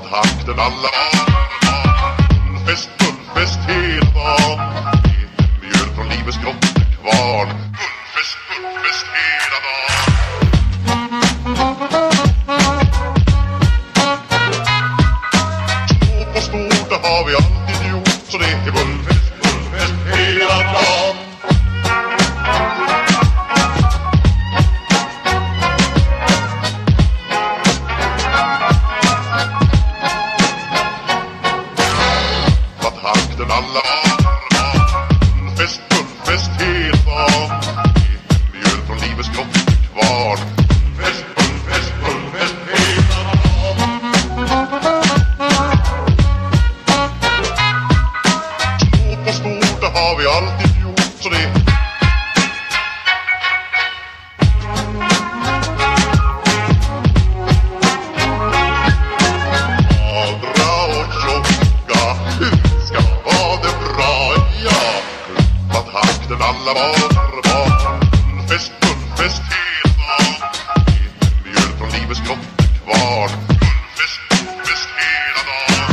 takten alla Fullfest, fullfest hela dagen Mjöl från livets grottekvarn Fullfest, fullfest hela dagen. Små på stort, det har vi alla. Takten alla Fest, fullfest hela dagen Mjöl från livets grottekvarn Fest, fullfest, fullfest hela dagen Små på stort, det har vi alltid alla var var Fest, fullfest hela dagen Mjöl från livets grottekvarn Fullfest, fullfest hela dagen.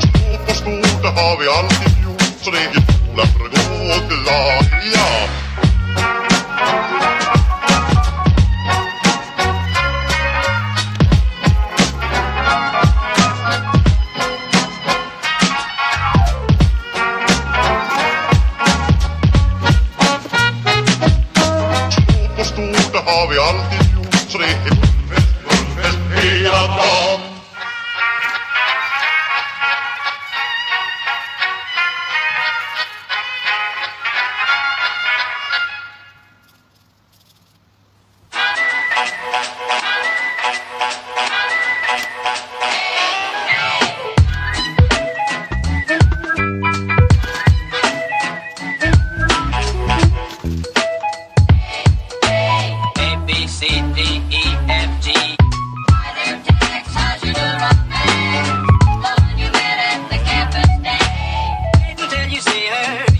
Små på stort, det har vi alltid gjort Så det är goda för att gå glad, ja. Har vi alltid gjort Så det är fullfest hela dagen. A, fire.